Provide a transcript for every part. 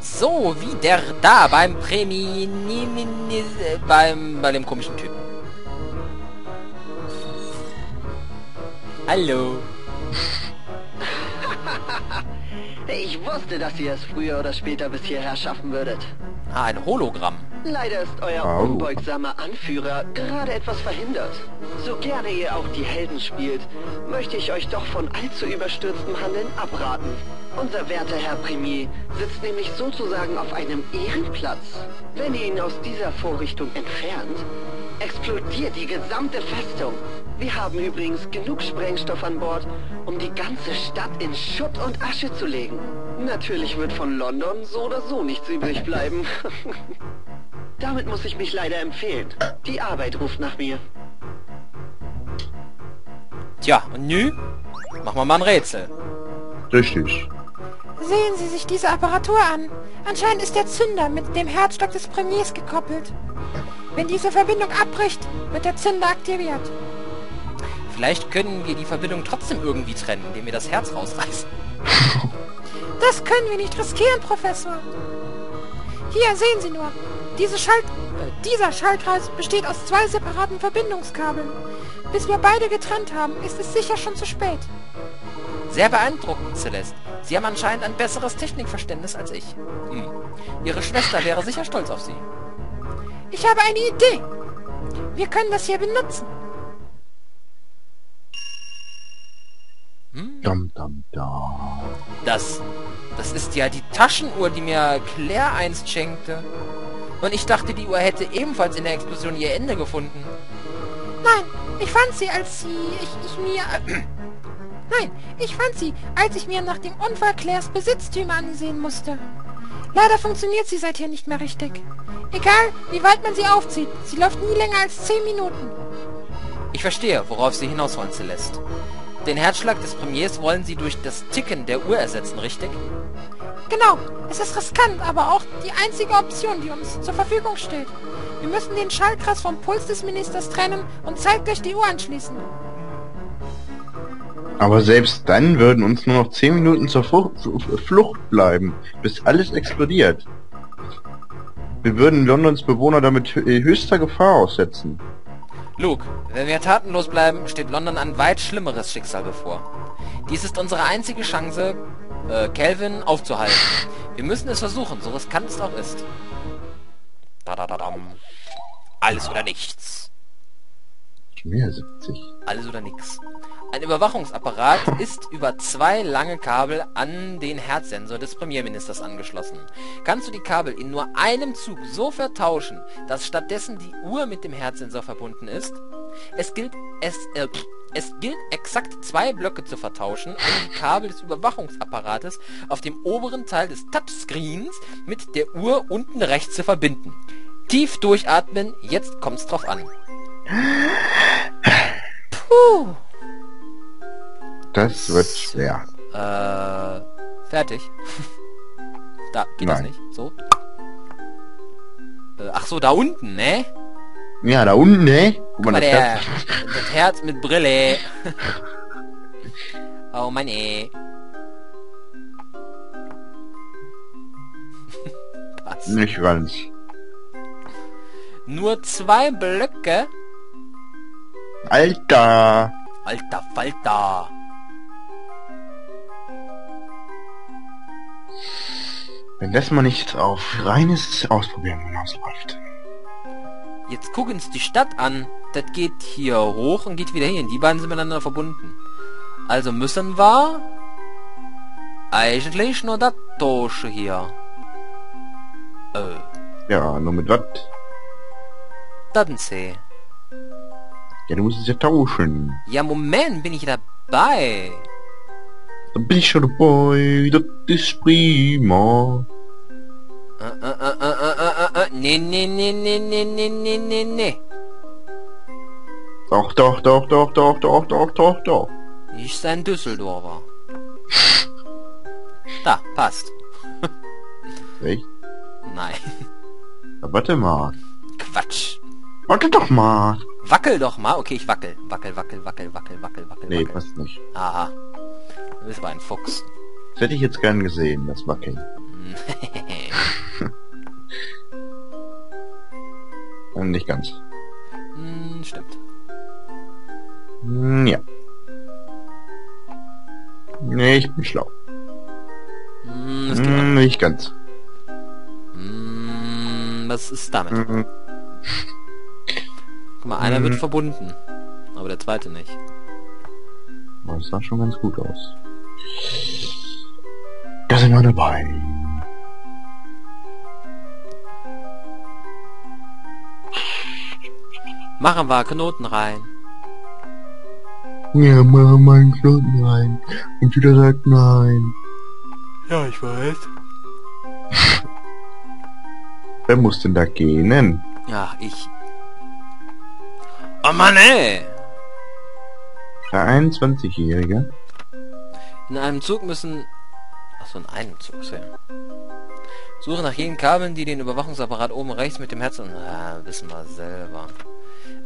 So, wieder da beim Prämie... beim... bei dem komischen Typen. Hallo. Ich wusste, dass ihr es früher oder später bis hierher schaffen würdet. Ah, ein Hologramm. Leider ist euer Au. unbeugsamer Anführer gerade etwas verhindert. So gerne ihr auch die Helden spielt, möchte ich euch doch von allzu überstürztem Handeln abraten. Unser werter Herr Premier sitzt nämlich sozusagen auf einem Ehrenplatz. Wenn ihr ihn aus dieser Vorrichtung entfernt, explodiert die gesamte Festung. Wir haben übrigens genug Sprengstoff an Bord, um die ganze Stadt in Schutt und Asche zu legen. Natürlich wird von London so oder so nichts übrig bleiben. Damit muss ich mich leider empfehlen. Die Arbeit ruft nach mir. Tja, und nü? Machen wir mal ein Rätsel. Richtig. Sehen Sie sich diese Apparatur an. Anscheinend ist der Zünder mit dem Herzstock des Premiers gekoppelt. Wenn diese Verbindung abbricht, wird der Zünder aktiviert. Vielleicht können wir die Verbindung trotzdem irgendwie trennen, indem wir das Herz rausreißen. Das können wir nicht riskieren, Professor. Hier, sehen Sie nur. Diese Schalt äh, dieser Schaltkreis besteht aus zwei separaten Verbindungskabeln. Bis wir beide getrennt haben, ist es sicher schon zu spät. Sehr beeindruckend, Celeste. Sie haben anscheinend ein besseres Technikverständnis als ich. Hm. Ihre Schwester wäre sicher stolz auf Sie. Ich habe eine Idee. Wir können das hier benutzen. Dum, dum, dum. Das, das ist ja die Taschenuhr, die mir Claire einst schenkte. Und ich dachte, die Uhr hätte ebenfalls in der Explosion ihr Ende gefunden. Nein, ich fand sie, als sie... Ich, ich mir... Nein, ich fand sie, als ich mir nach dem Unfall Claires Besitztümer ansehen musste. Leider funktioniert sie seither nicht mehr richtig. Egal, wie weit man sie aufzieht, sie läuft nie länger als 10 Minuten. Ich verstehe, worauf Sie hinaus wollen, Celeste. Den Herzschlag des Premiers wollen Sie durch das Ticken der Uhr ersetzen, richtig? Genau, es ist riskant, aber auch die einzige Option, die uns zur Verfügung steht. Wir müssen den Schallkreis vom Puls des Ministers trennen und zeitgleich die Uhr anschließen. Aber selbst dann würden uns nur noch 10 Minuten zur Flucht, Flucht bleiben, bis alles explodiert. Wir würden Londons Bewohner damit äh, höchster Gefahr aussetzen. Luke, wenn wir tatenlos bleiben, steht London ein weit schlimmeres Schicksal bevor. Dies ist unsere einzige Chance, äh, Calvin aufzuhalten. Wir müssen es versuchen, so riskant es auch ist. Da da da dam. Alles oder nichts. Wieder 70. Alles oder nix. Ein Überwachungsapparat ist über zwei lange Kabel an den Herzsensor des Premierministers angeschlossen. Kannst du die Kabel in nur einem Zug so vertauschen, dass stattdessen die Uhr mit dem Herzsensor verbunden ist? Es gilt, es, äh, es gilt exakt zwei Blöcke zu vertauschen, um die Kabel des Überwachungsapparates auf dem oberen Teil des Touchscreens mit der Uhr unten rechts zu verbinden. Tief durchatmen, jetzt kommt's drauf an. Das wird schwer. Äh, fertig. da, geht das Nein. nicht? So? Äh, ach so, da unten, ne? Ja, da unten, ne? Guck mal, das der, Herz. das Herz mit Brille. oh Mann, ey. Passt. Nicht ganz. Nur zwei Blöcke? Alter! Alter Falter. Wenn das mal nicht auf reines Ausprobieren hinausläuft. Jetzt guck uns die Stadt an. Das geht hier hoch und geht wieder hin. Die beiden sind miteinander verbunden. Also müssen wir eigentlich nur das tauschen hier. Äh, Ja, nur mit was? das ein C. Ja, du musst es ja tauschen. Ja, Moment, bin ich dabei. Da bin ich schon dabei, das ist prima. Äh, äh, äh, äh, äh, äh, nee, nee, nee, nee, nee, nee, nee, nee, nee. Doch, doch, doch, doch, doch, doch, doch, doch, doch. Ich sein Düsseldorfer. Da, passt. Echt? Nein, Ja, warte mal. Quatsch. Warte doch mal. Wackel doch mal. Okay, ich wackel. Wackel, wackel, wackel, wackel, wackel, wackel, Nee, wackel. passt nicht. Aha. Du bist aber ein Fuchs. Das hätte ich jetzt gern gesehen, das Wackeln. Ähm, nicht ganz. Hm, stimmt. Hm, ja. Nee, ich bin schlau. Hm, hm, nicht ganz. Hm, was ist damit? Hm. Guck mal, einer wird verbunden. Aber der zweite nicht. Das sah schon ganz gut aus. Wir dabei. Machen wir Knoten rein. Ja, mach mal einen Knoten rein. Und wieder sagt nein. Ja, ich weiß. Wer muss denn da gehen? Ja, ich. Oh Mann, ey! Der 21-Jährige. In einem Zug müssen... Achso, in einem Zug, so. Suche nach jenen Kabeln, die den Überwachungsapparat oben rechts mit dem Herz... und- Ah, wissen wir selber.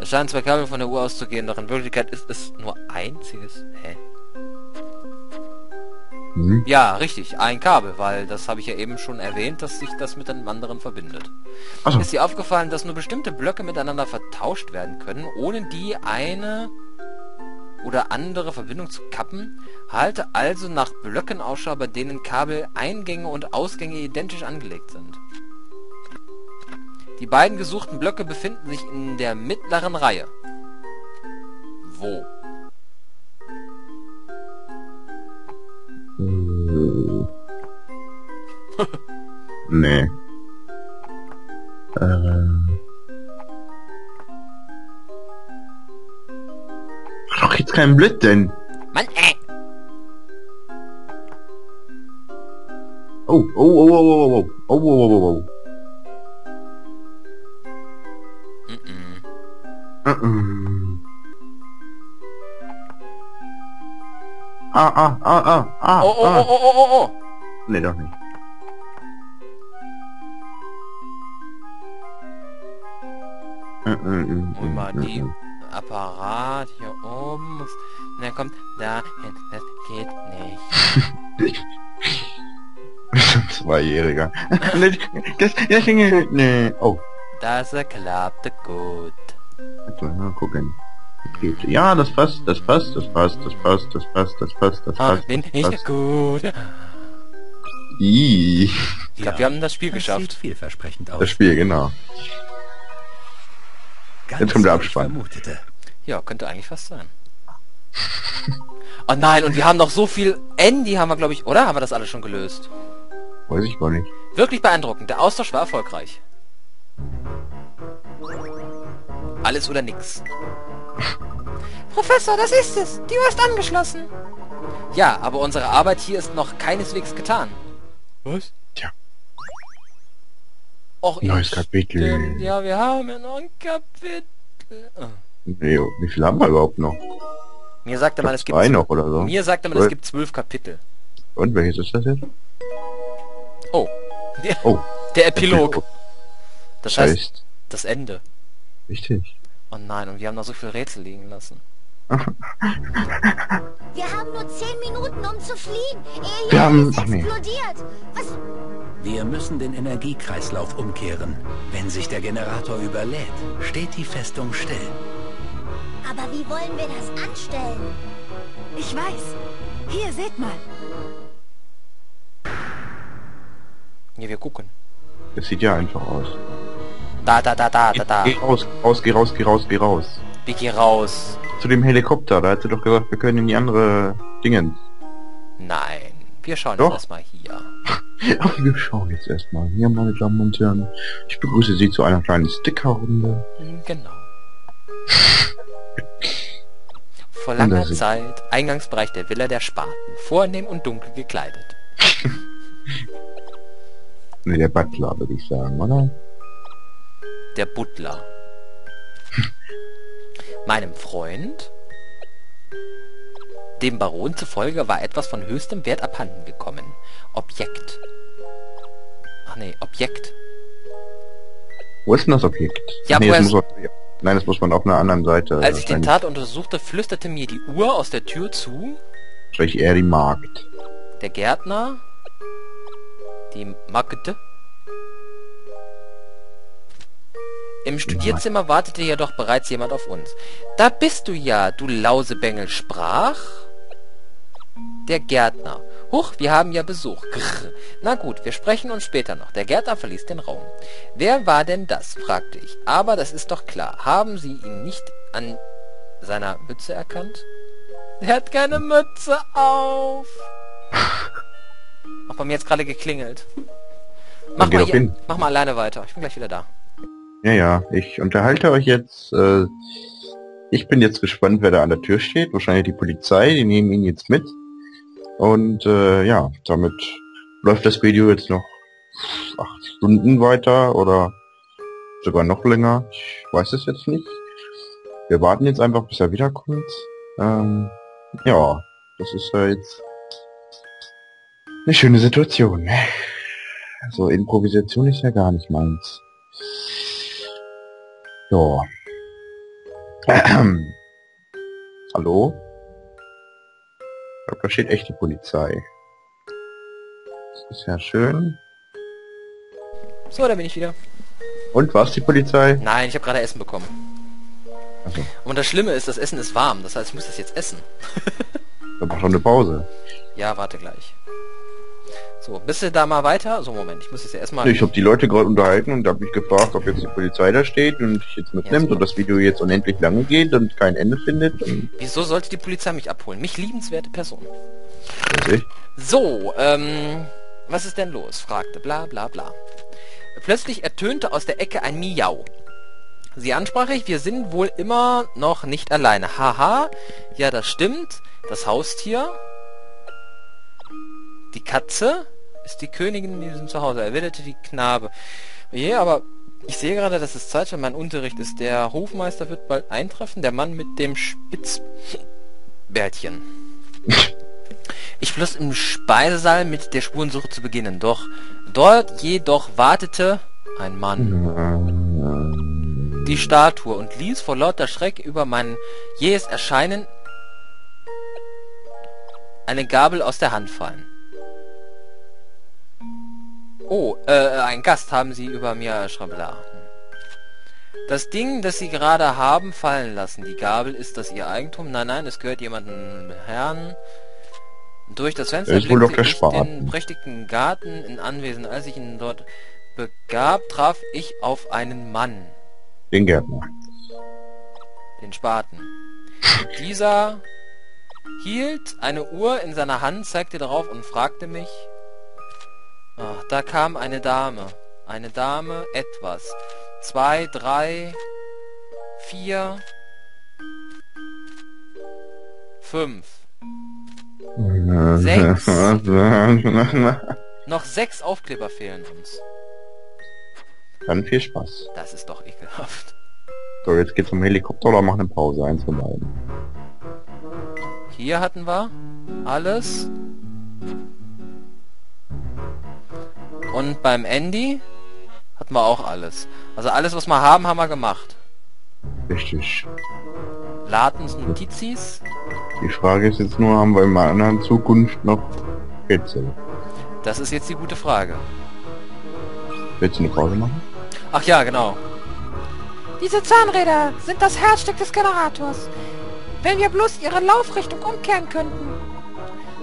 Es scheinen zwei Kabel von der Uhr auszugehen, doch in Wirklichkeit ist es nur einziges. Hä? Hm? Ja, richtig, ein Kabel, weil das habe ich ja eben schon erwähnt, dass sich das mit einem anderen verbindet. Achso. Ist dir aufgefallen, dass nur bestimmte Blöcke miteinander vertauscht werden können, ohne die eine oder andere Verbindung zu kappen? Halte also nach Blöcken Ausschau, bei denen Kabel Eingänge und Ausgänge identisch angelegt sind. Die beiden gesuchten Blöcke befinden sich in der mittleren Reihe. Wo? Nee. Äh. Mach doch jetzt keinen Blödsinn. Mann, äh! Oh, oh, oh, oh, oh, oh, oh, oh, oh, oh, oh. Mm-mm. Uh-uh. Ah, ah, ah, ah, ah, Oh, oh, ah. oh, oh, oh, oh, oh! Nee, doch nicht. Äh, äh, äh, Hol mal äh, die äh. Apparat hier oben. muss- Na kommt da hin. Das geht nicht. Zweijähriger. das, das nee. Oh, Das klappte gut. warte mal gucken. Ja, das passt, das passt, das passt, das passt, das passt, das passt, das Ach, passt. bin das ich passt. gut. Ich glaube, wir haben das Spiel Das geschafft. sieht vielversprechend aus. das Spiel, genau. Ganz Jetzt kommt der Abspann. vermutete. Ja, könnte eigentlich fast sein. Oh nein, und wir haben noch so viel... Andy haben wir, glaube ich... Oder? Haben wir das alles schon gelöst? Weiß ich gar nicht. Wirklich beeindruckend. Der Austausch war erfolgreich. Alles oder nix. Professor, das ist es. Die Uhr ist angeschlossen. Ja, aber unsere Arbeit hier ist noch keineswegs getan. Was? Och, Neues Kapitel. Stimmt. Ja, wir haben ja noch ein Kapitel. Ah. Nee, wie viel haben wir überhaupt noch? Mir sagte man, es gibt Zwei noch oder so. mir sagte man, es gibt zwölf Kapitel. Und welches ist das jetzt? Oh, der, Oh, der Epilog. Das heißt, das Ende. richtig. Oh nein, und wir haben noch so viel Rätsel liegen lassen. Wir haben nur zehn Minuten, um zu fliehen, ehe Wir haben- ach nee. explodiert. Was? Wir müssen den Energiekreislauf umkehren. Wenn sich der Generator überlädt, steht die Festung still. Aber wie wollen wir das anstellen? Ich weiß. Hier, seht mal. Ja, wir gucken. Das sieht ja einfach aus. Da, da, da, da, da, da. Geh raus, raus, geh raus, geh raus, geh raus. Wir gehen raus. Zu dem Helikopter, da hat sie doch gesagt, wir können in die andere Dingen. Nein, wir schauen Doch. jetzt erstmal hier. Ach, wir schauen jetzt erstmal. Hier, meine Damen und Herren. Ich begrüße Sie zu einer kleinen Stickerrunde. Hm, Genau. Vor langer Zeit, Eingangsbereich der Villa der Spaten, vornehm und dunkel gekleidet. Ne, der Butler, würde ich sagen, oder? Der Butler. Meinem Freund, dem Baron zufolge, war etwas von höchstem Wert abhanden gekommen. Objekt. Ach nee, Objekt. Wo ist denn das Objekt? Ja, nee, das es- muss man, Nein, das muss man auf einer anderen Seite. Als ich den Tat untersuchte, flüsterte mir die Uhr aus der Tür zu. Wahrscheinlich eher die Markt. Der Gärtner, die Magde, Im Studierzimmer wartete jedoch bereits jemand auf uns. Da bist du ja, du Lausebengel, sprach der Gärtner. Huch, wir haben ja Besuch. Grrr. Na gut, wir sprechen uns später noch. Der Gärtner verließ den Raum. Wer war denn das? fragte ich. Aber das ist doch klar. Haben Sie ihn nicht an seiner Mütze erkannt? Er hat keine Mütze auf. Auch bei mir jetzt gerade geklingelt. Mach mal, doch hier, mach mal alleine weiter. Ich bin gleich wieder da. Ja, ja, ich unterhalte euch jetzt. Äh, ich bin jetzt gespannt, wer da an der Tür steht. Wahrscheinlich die Polizei, die nehmen ihn jetzt mit. Und äh, ja, damit läuft das Video jetzt noch acht Stunden weiter oder sogar noch länger. Ich weiß es jetzt nicht. Wir warten jetzt einfach, bis er wiederkommt. Ähm, ja, das ist ja jetzt eine schöne Situation. Also Improvisation ist ja gar nicht meins. Ja. Hallo? Ich glaube, da steht echte Polizei. Das ist ja schön. So, da bin ich wieder. Und was die Polizei? Nein, ich habe gerade Essen bekommen. Also, Und das Schlimme ist, das Essen ist warm. Das heißt, ich muss das jetzt essen. da war schon eine Pause. Ja, warte gleich. So, bist du da mal weiter? So, Moment, ich muss jetzt ja erstmal... Ich habe die Leute gerade unterhalten und habe mich gefragt, ob jetzt die Polizei da steht und dich jetzt mitnimmt und das Video jetzt unendlich lange geht und kein Ende findet. Wieso sollte die Polizei mich abholen? Mich liebenswerte Person. ich. So, ähm, was ist denn los? fragte bla bla bla. Plötzlich ertönte aus der Ecke ein Miau. Sie ansprach ich, wir sind wohl immer noch nicht alleine. Haha, ja das stimmt. Das Haustier, die Katze, ist die Königin in diesem Zuhause, erwiderte die Knabe. Je, aber ich sehe gerade, dass es Zeit für meinen Unterricht ist. Der Hofmeister wird bald eintreffen, der Mann mit dem Spitzbärtchen. Ich floss im Speisesaal mit der Spurensuche zu beginnen, doch dort jedoch wartete ein Mann. Die Statue und ließ vor lauter Schreck über mein jähes Erscheinen eine Gabel aus der Hand fallen. Oh, äh, ein Gast haben Sie über mir Schrabla. Das Ding, das Sie gerade haben fallen lassen, die Gabel, ist das Ihr Eigentum? Nein, nein, es gehört jemandem Herrn. Durch das Fenster ist doch blickte ich den prächtigen Garten in Anwesen. Als ich ihn dort begab, traf ich auf einen Mann, Den Gärtner. den Spaten. Dieser hielt eine Uhr in seiner Hand, zeigte darauf und fragte mich... Ach, da kam eine Dame. Eine Dame, etwas. Zwei, drei, vier, fünf. Sechs. Noch sechs Aufkleber fehlen uns. Dann viel Spaß. Das ist doch ekelhaft. So, jetzt geht's zum Helikopter oder machen eine Pause. Eins von beiden. Hier hatten wir alles. Und beim Andy hatten wir auch alles. Also alles, was wir haben, haben wir gemacht. Richtig. Latens Notizis. Die Frage ist jetzt nur, haben wir in einer anderen Zukunft noch Rätsel? Das ist jetzt die gute Frage. Willst du eine Pause machen? Ach ja, genau. Diese Zahnräder sind das Herzstück des Generators. Wenn wir bloß ihre Laufrichtung umkehren könnten.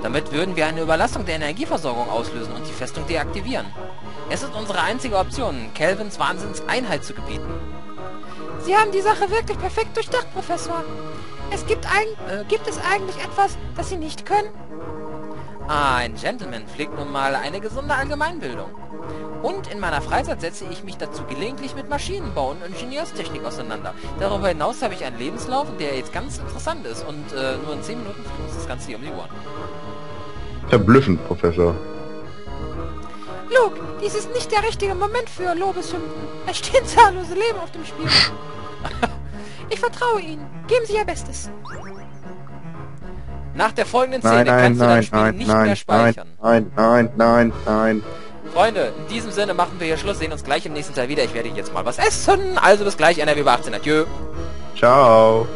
Damit würden wir eine Überlastung der Energieversorgung auslösen und die Festung deaktivieren. Es ist unsere einzige Option, Kelvins Wahnsinns Einheit zu gebieten. Sie haben die Sache wirklich perfekt durchdacht, Professor. Es gibt, eig äh, gibt es eigentlich etwas, das Sie nicht können? Ah, ein Gentleman pflegt nun mal eine gesunde Allgemeinbildung. Und in meiner Freizeit setze ich mich dazu gelegentlich mit Maschinenbau und Ingenieurstechnik auseinander. Darüber hinaus habe ich einen Lebenslauf, der jetzt ganz interessant ist und äh, nur in 10 Minuten fliegt uns das Ganze hier um die Ohren. Verblüffend, Professor. Luke, dies ist nicht der richtige Moment für Lobeshymnen. Es stehen zahllose Leben auf dem Spiel. Ich vertraue Ihnen. Geben Sie Ihr Bestes. Nach der folgenden Nein, Szene nein, kannst du dein nein, Spiel nein, nicht mehr nein, nein, speichern. nein, nein, nein, nein. Freunde, in diesem Sinne machen wir hier Schluss, sehen uns gleich im nächsten Teil wieder. Ich werde jetzt mal was essen. Also bis gleich, NRW über 18. Adieu. Ciao.